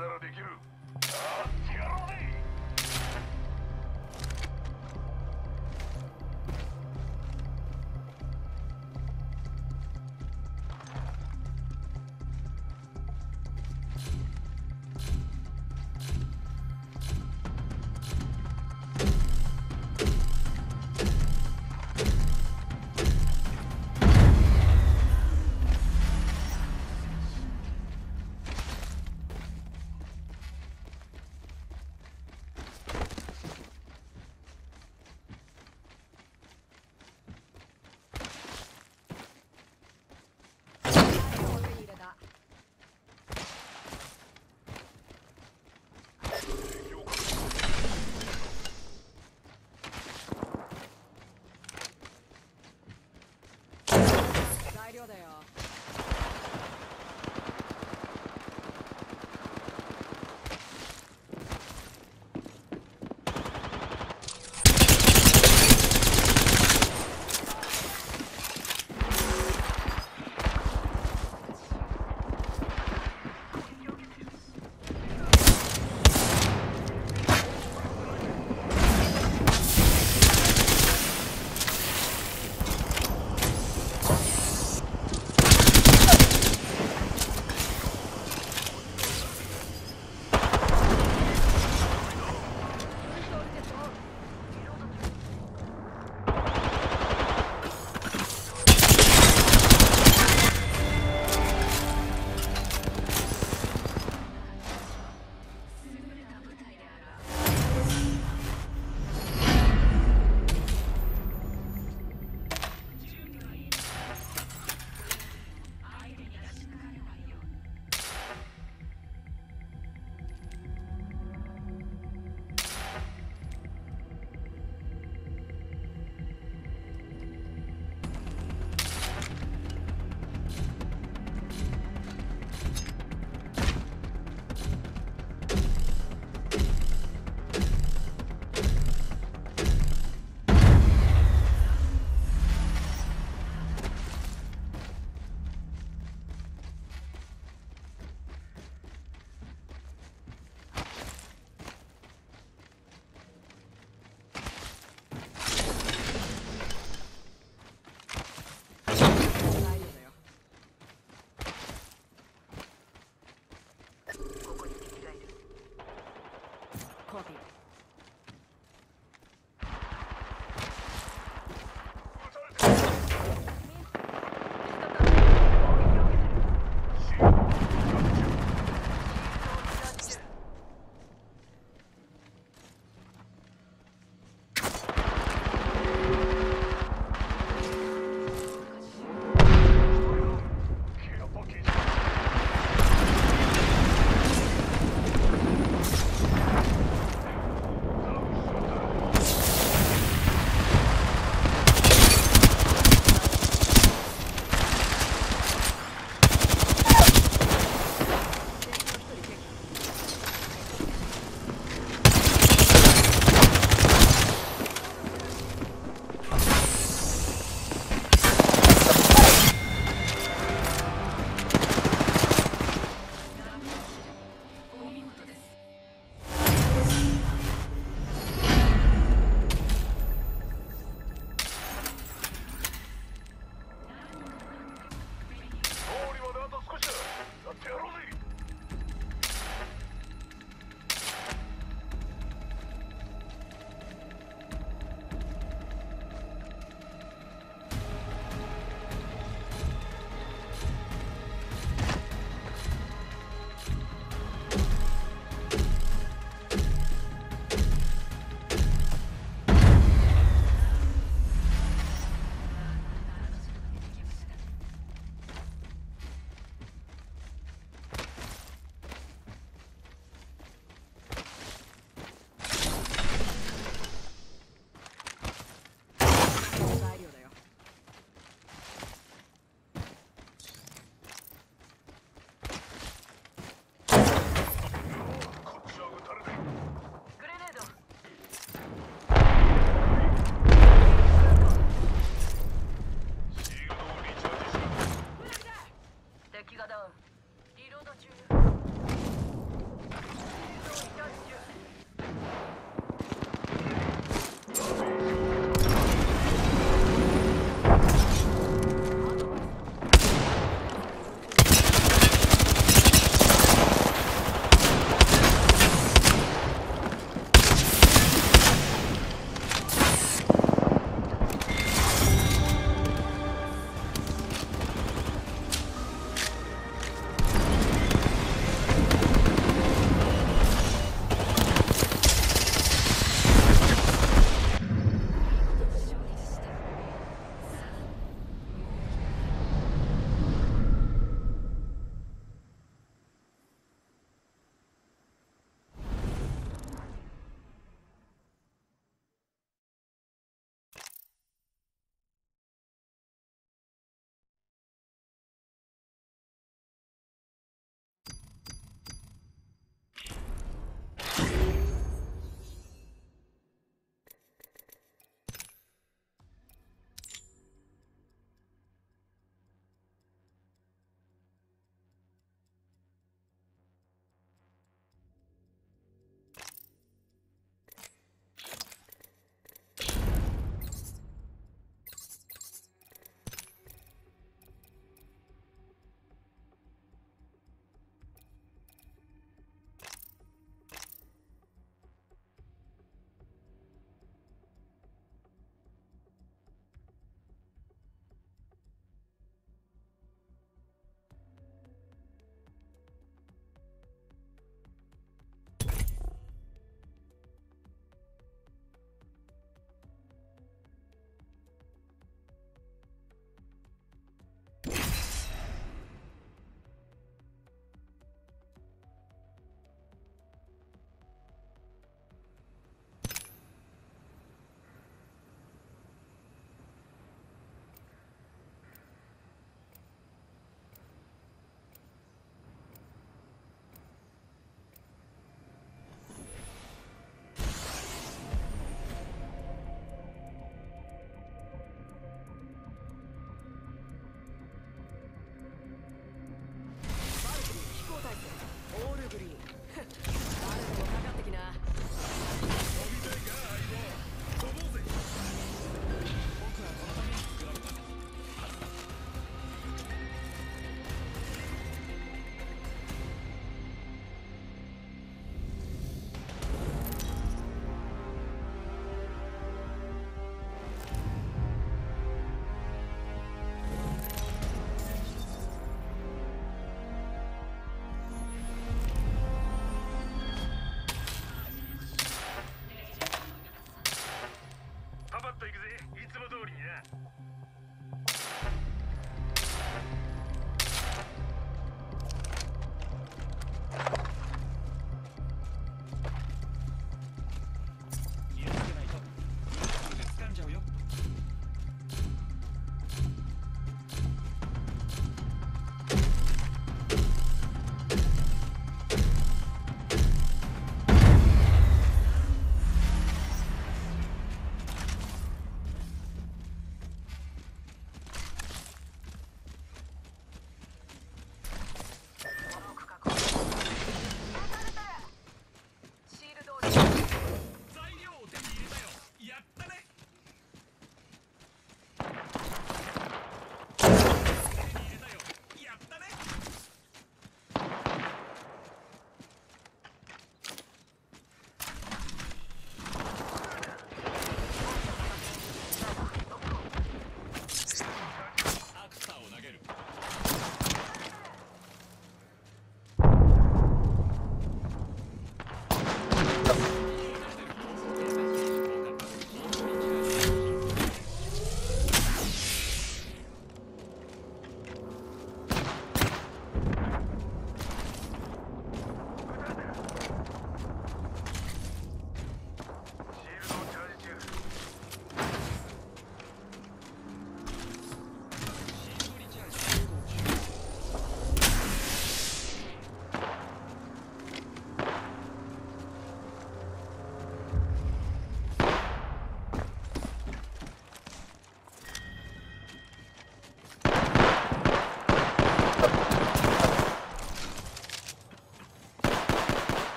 ならできる